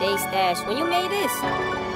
J Stash, when you made this?